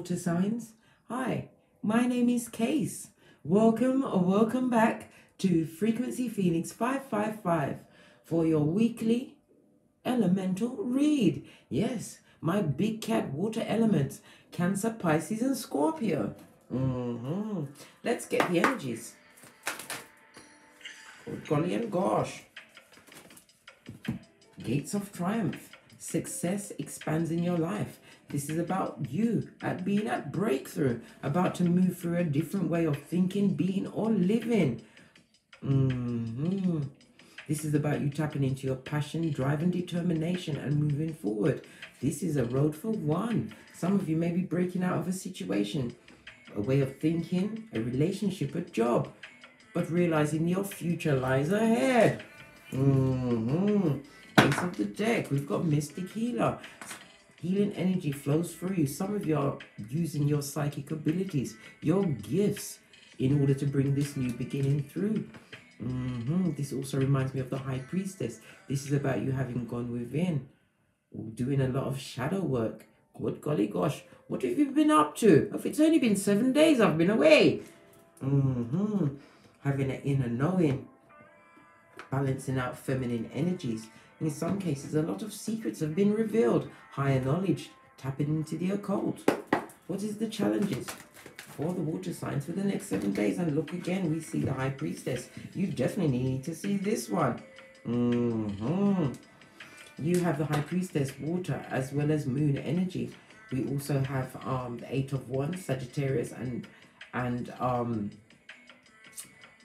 Water signs. Hi, my name is Case. Welcome or welcome back to Frequency Phoenix 555 for your weekly elemental read. Yes, my big cat water elements Cancer, Pisces, and Scorpio. Mm-hmm. Let's get the energies. Good golly and gosh. Gates of Triumph. Success expands in your life. This is about you at being at breakthrough, about to move through a different way of thinking, being, or living. Mm-hmm. This is about you tapping into your passion, drive, and determination and moving forward. This is a road for one. Some of you may be breaking out of a situation, a way of thinking, a relationship, a job, but realizing your future lies ahead. Mm-hmm. Ace of the deck, we've got Mystic Healer. Healing energy flows through you. Some of you are using your psychic abilities, your gifts, in order to bring this new beginning through. Mm-hmm. This also reminds me of the High Priestess. This is about you having gone within, doing a lot of shadow work. Good golly gosh, what have you been up to? If it's only been seven days, I've been away. Mm-hmm. Having an inner knowing, balancing out feminine energies. In some cases, a lot of secrets have been revealed. Higher knowledge, tapping into the occult. What is the challenges? for the water signs for the next seven days. And look again, we see the high priestess. You definitely need to see this one. Mm-hmm. You have the high priestess water as well as moon energy. We also have um the eight of wands, Sagittarius and and um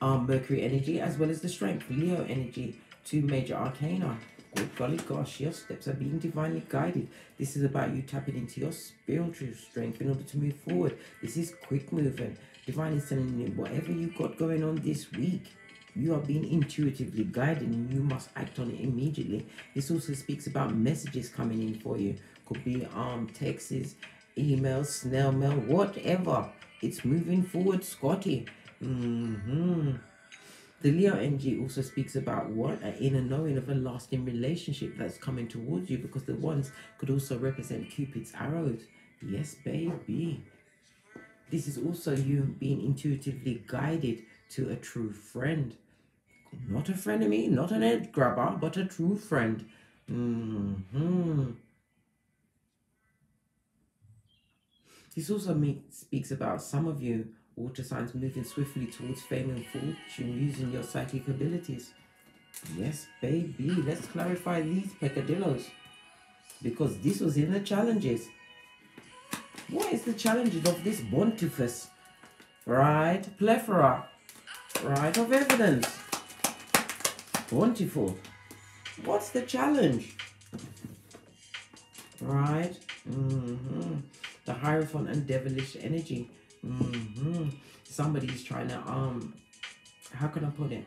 um Mercury energy as well as the strength, Leo energy, two major arcana. Good golly gosh, your steps are being divinely guided. This is about you tapping into your spiritual strength in order to move forward. This is quick moving. Divine is telling you whatever you got going on this week, you are being intuitively guided and you must act on it immediately. This also speaks about messages coming in for you. Could be um texts, emails, snail mail, whatever. It's moving forward, Scotty. Mm-hmm. The Leo energy also speaks about what? An inner knowing of a lasting relationship that's coming towards you because the ones could also represent Cupid's arrows. Yes, baby. This is also you being intuitively guided to a true friend. Not a me, not an edge grabber, but a true friend. Mm-hmm. This also speaks about some of you Water signs moving swiftly towards fame and fortune using your psychic abilities. Yes, baby. Let's clarify these peccadillos. Because this was in the challenges. What is the challenges of this Bontifus? Right? Plethora. Right of evidence. Bountiful. What's the challenge? Right? Mm -hmm. The Hierophant and devilish energy. Mm-hmm. Somebody's trying to um how can I put it?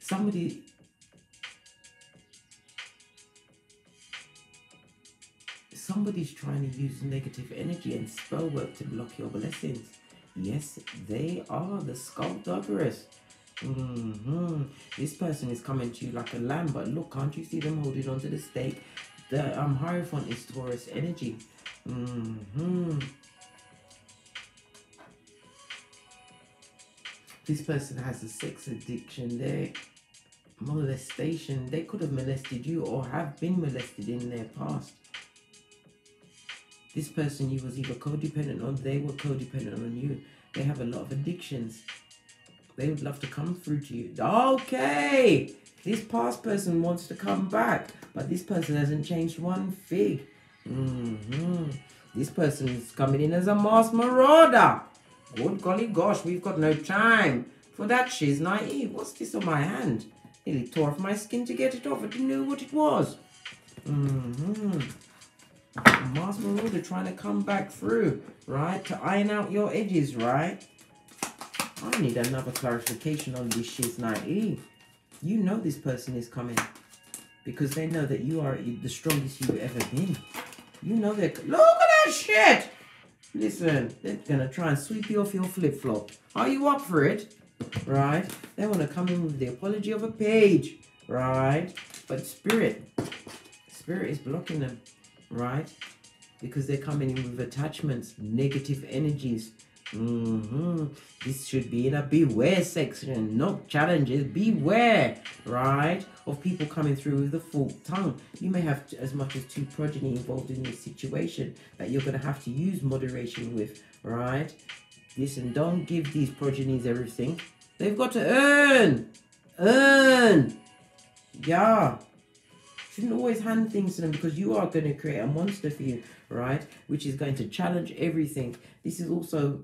Somebody somebody's trying to use negative energy and spell work to block your blessings. Yes, they are the skullduggeress. Mm-hmm. This person is coming to you like a lamb, but look, can't you see them holding onto the stake? The um Hierophant is Taurus energy. Mm-hmm. This person has a sex addiction. They molestation. They could have molested you or have been molested in their past. This person you was either codependent on, they were codependent on you. They have a lot of addictions. They would love to come through to you. Okay, this past person wants to come back, but this person hasn't changed one fig. Mm-hmm. This person is coming in as a mass marauder. Good golly gosh, we've got no time for that. She's naive. What's this on my hand? Nearly tore off my skin to get it off. I didn't know what it was. Mm-hmm. Mass marauder trying to come back through, right? To iron out your edges, right? I need another clarification on this. She's naive. You know this person is coming because they know that you are the strongest you've ever been. You know they're... Look at that shit! Listen, they're to try and sweep you off your flip-flop. Are you up for it? Right? They want to come in with the apology of a page. Right? But Spirit, Spirit is blocking them. Right? because they're coming in with attachments, negative energies. Hmm This should be in a beware section, not challenges. Beware, right, of people coming through with a forked tongue. You may have as much as two progeny involved in this situation that you're going to have to use moderation with, right? Listen, don't give these progenies everything. They've got to earn, earn. Yeah shouldn't always hand things to them because you are going to create a monster for you, right? Which is going to challenge everything. This is also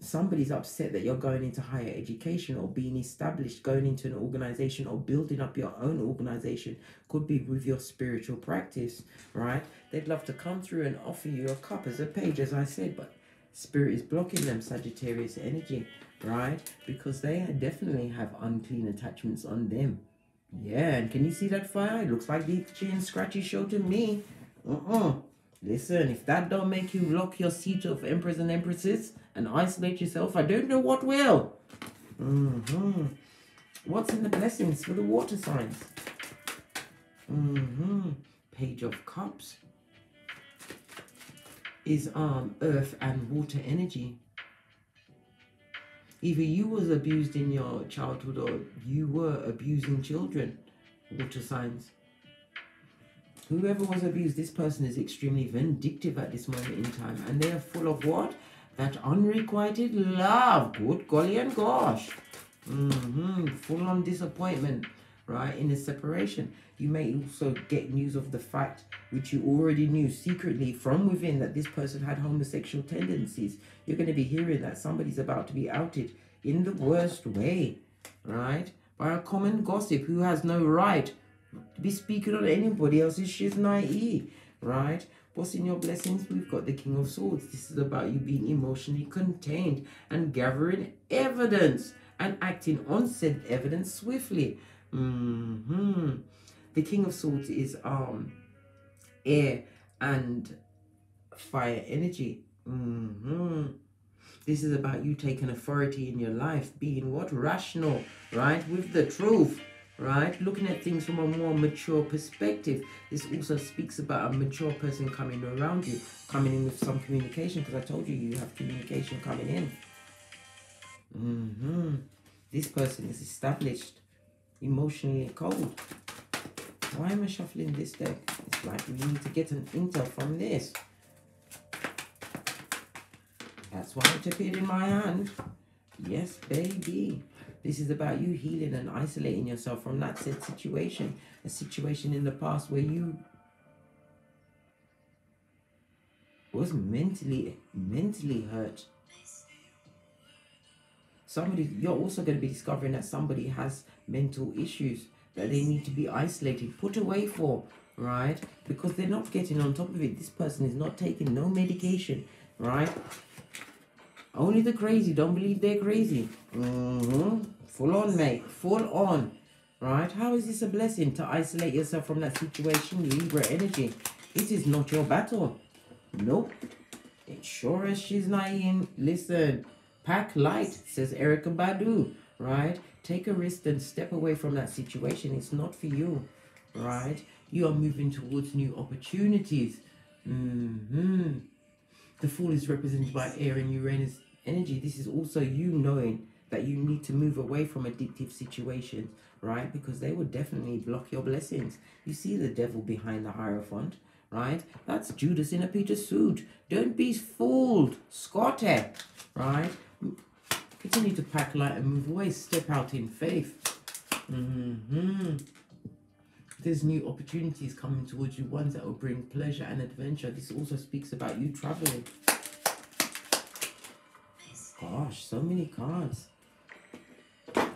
somebody's upset that you're going into higher education or being established, going into an organization or building up your own organization. Could be with your spiritual practice, right? They'd love to come through and offer you a cup as a page, as I said, but spirit is blocking them, Sagittarius energy, right? Because they definitely have unclean attachments on them yeah, and can you see that fire? It looks like the itchy scratchy show to me. Uh-uh. Listen, if that don't make you lock your seat of emperors and empresses and isolate yourself, I don't know what will. Mm-hmm. What's in the blessings for the water signs? Mm-hmm. Page of Cups is um earth and water energy either you was abused in your childhood or you were abusing children water signs whoever was abused this person is extremely vindictive at this moment in time and they are full of what that unrequited love good golly and gosh mm-hmm. full on disappointment right in a separation you may also get news of the fact which you already knew secretly from within that this person had homosexual tendencies you're going to be hearing that somebody's about to be outed in the worst way, right? By a common gossip who has no right to be speaking on anybody else's shiznai, right? What's in your blessings? We've got the King of Swords. This is about you being emotionally contained and gathering evidence and acting on said evidence swiftly. Mm-hmm. The King of Swords is um air and fire energy. Mm-hmm. This is about you taking authority in your life, being what? Rational, right? With the truth, right? Looking at things from a more mature perspective. This also speaks about a mature person coming around you, coming in with some communication, because I told you you have communication coming in. Mm-hmm. This person is established, emotionally cold. Why am I shuffling this deck? It's like we need to get an intel from this. That's why it appeared in my hand. Yes, baby. This is about you healing and isolating yourself from that said situation. A situation in the past where you was mentally mentally hurt. Somebody you're also going to be discovering that somebody has mental issues that they need to be isolated, put away for, right? Because they're not getting on top of it. This person is not taking no medication, right? Only the crazy don't believe they're crazy. Mm-hmm. Full on, mate. Full on. Right? How is this a blessing to isolate yourself from that situation? Libra energy. It is not your battle. Nope. It sure as she's lying. Listen. Pack light, says Erykah Badu. Right? Take a risk and step away from that situation. It's not for you. Right? You are moving towards new opportunities. Mm-hmm. The Fool is represented by air and Uranus energy. This is also you knowing that you need to move away from addictive situations, right? Because they will definitely block your blessings. You see the devil behind the Hierophant, right? That's Judas in a Peter suit. Don't be fooled, Scotty, right? Continue to pack light and move away. Step out in faith. Mm-hmm there's new opportunities coming towards you, ones that will bring pleasure and adventure. This also speaks about you traveling. Gosh, so many cards.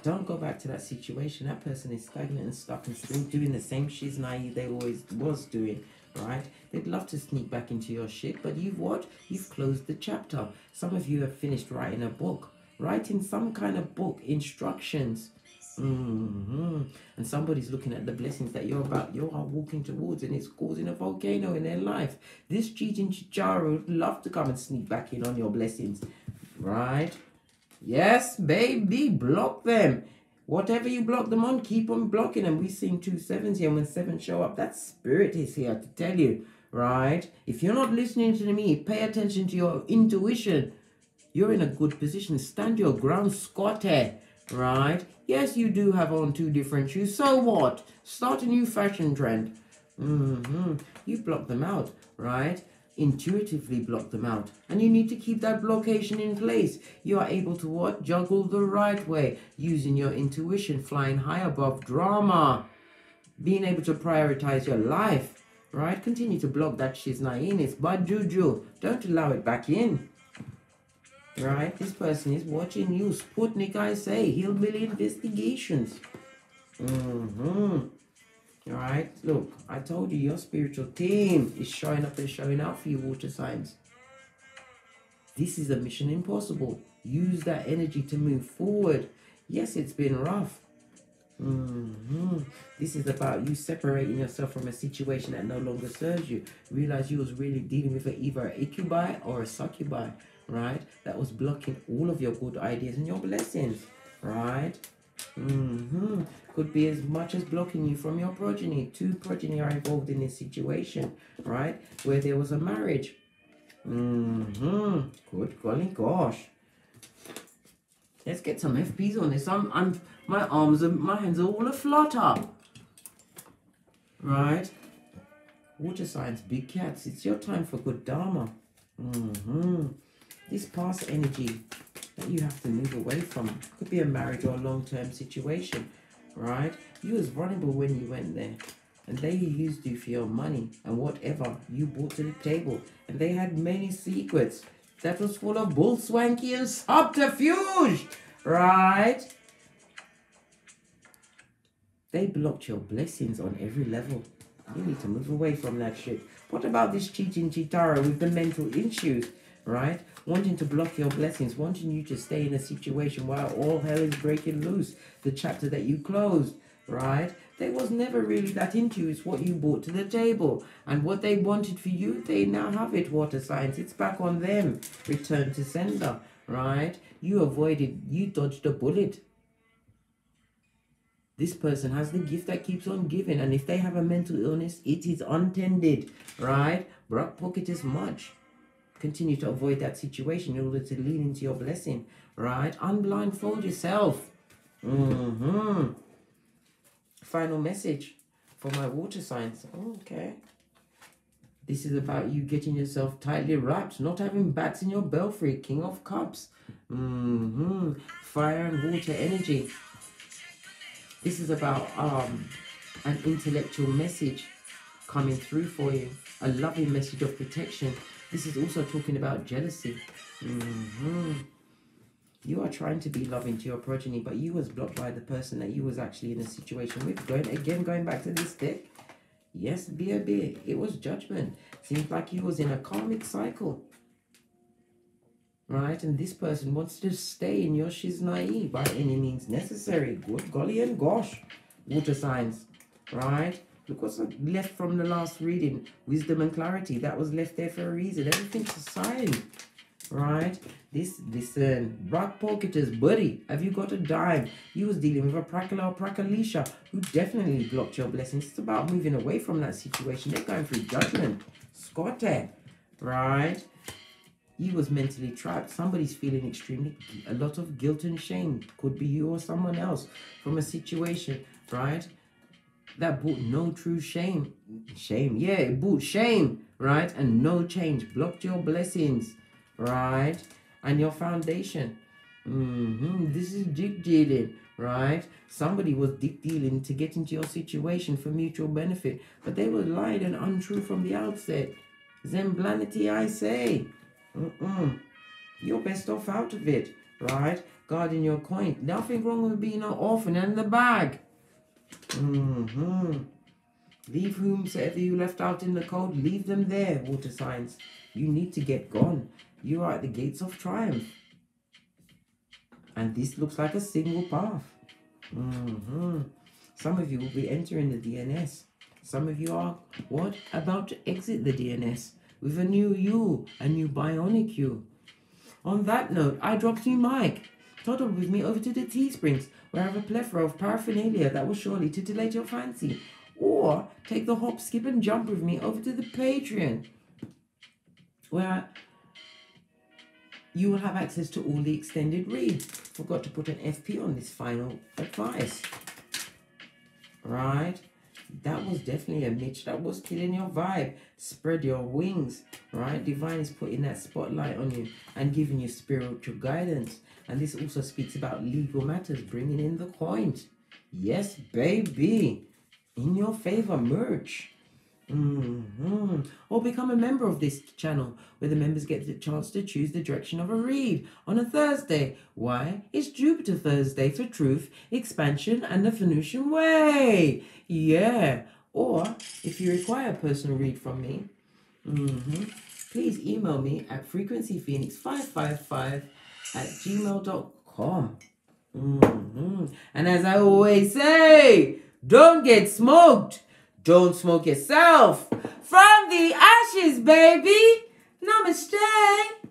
Don't go back to that situation. That person is stagnant and stuck and still doing the same shiznai they always was doing, right? They'd love to sneak back into your shit, but you've what? You've closed the chapter. Some of you have finished writing a book, writing some kind of book, instructions, Mm-hmm. And somebody's looking at the blessings that you're about, you are walking towards, and it's causing a volcano in their life. This cheating chicharo would love to come and sneak back in on your blessings, right? Yes, baby, block them. Whatever you block them on, keep on blocking them. We've seen two sevens here. And when sevens show up, that spirit is here to tell you, right? If you're not listening to me, pay attention to your intuition. You're in a good position. Stand your ground, Scotty, right? Yes, you do have on two different shoes. So what? Start a new fashion trend. Mm-hmm. You block them out, right? Intuitively block them out. And you need to keep that blockation in place. You are able to what? Juggle the right way, using your intuition, flying high above drama, being able to prioritize your life, right? Continue to block that shiznai It's bad juju. Don't allow it back in. Right? This person is watching you. Sputnik, I say. Hillbilly investigations. Mm-hmm. Right, look, I told you your spiritual team is showing up and showing out for you, water signs. This is a mission impossible. Use that energy to move forward. Yes, it's been rough. Mm-hmm. This is about you separating yourself from a situation that no longer serves you. Realize you was really dealing with a, either a incubi or a succubi, right? That was blocking all of your good ideas and your blessings, right? Mm-hmm. Could be as much as blocking you from your progeny. Two progeny are involved in this situation, right? Where there was a marriage. Mm-hmm. Good golly gosh. Let's get some FPs on this. I'm I'm my arms and my hands are all aflutter. Right? Water signs, big cats. It's your time for good dharma. Mm-hmm. This past energy that you have to move away from. Could be a marriage or a long-term situation, right? You was vulnerable when you went there. And they used you for your money and whatever you brought to the table. And they had many secrets that was full of bull swanky and subterfuge, right? They blocked your blessings on every level. You need to move away from that shit. What about this cheating Chitara with the mental issues, right? Wanting to block your blessings, wanting you to stay in a situation while all hell is breaking loose, the chapter that you closed, right? They was never really that into you. It's what you brought to the table. And what they wanted for you, they now have it, water signs. It's back on them. Return to sender, right? You avoided, you dodged a bullet. This person has the gift that keeps on giving. And if they have a mental illness, it is untended, right? Brock pocket is much continue to avoid that situation in order to lean into your blessing, right? Unblindfold yourself. Mm-hmm. Final message for my water signs. Okay. This is about you getting yourself tightly wrapped, not having bats in your belfry, King of Cups. Mm-hmm. Fire and water energy. This is about um, an intellectual message coming through for you, a loving message of protection this is also talking about jealousy. Mm-hmm. You are trying to be loving to your progeny, but you was blocked by the person that you was actually in a situation with. Going again, going back to this deck. Yes, be a bit. It was judgment. Seems like you was in a karmic cycle. Right? And this person wants to stay in your shiznai by any means necessary. Good golly and gosh. Water signs. Right? Look what's left from the last reading. Wisdom and clarity. That was left there for a reason. Everything's a sign. Right? This, listen. Rock pocketers, buddy. Have you got a dime? You was dealing with a Prakala or Prakalisha who definitely blocked your blessings. It's about moving away from that situation. They're going through judgment. Scotty. Right? You was mentally trapped. Somebody's feeling extremely a lot of guilt and shame. Could be you or someone else from a situation, right? That brought no true shame. Shame, yeah, it brought shame, right? And no change. Blocked your blessings, right? And your foundation. Mm-hmm. This is dick dealing, right? Somebody was dick dealing to get into your situation for mutual benefit, but they were lying and untrue from the outset. Zemblanity, I say. Mm-mm. You're best off out of it, right? Guarding your coin. Nothing wrong with being an orphan and the bag. Mm-hmm. Leave whomsoever you left out in the cold, leave them there, water signs. You need to get gone. You are at the gates of triumph. And this looks like a single path. Mm-hmm. Some of you will be entering the DNS. Some of you are, what? About to exit the DNS with a new you, a new bionic you. On that note, I dropped you mic. Toddle with me over to the Teesprings where I have a plethora of paraphernalia that will surely titillate your fancy. or take the hop, skip, and jump with me over to the Patreon, where you will have access to all the extended reads. Forgot to put an FP on this final advice. Right? That was definitely a Mitch. That was killing your vibe. Spread your wings. Right? Divine is putting that spotlight on you and giving you spiritual guidance. And this also speaks about legal matters, bringing in the coins. Yes, baby. In your favor, merch. Mm-hmm. Or become a member of this channel where the members get the chance to choose the direction of a read on a Thursday. Why? It's Jupiter Thursday for truth, expansion, and the Venusian way. Yeah. Or if you require a personal read from me, mm-hmm, please email me at frequencyphoenix555 at gmail.com. Mm-hmm. And as I always say, don't get smoked. Don't smoke yourself. From the ashes, baby. Namaste.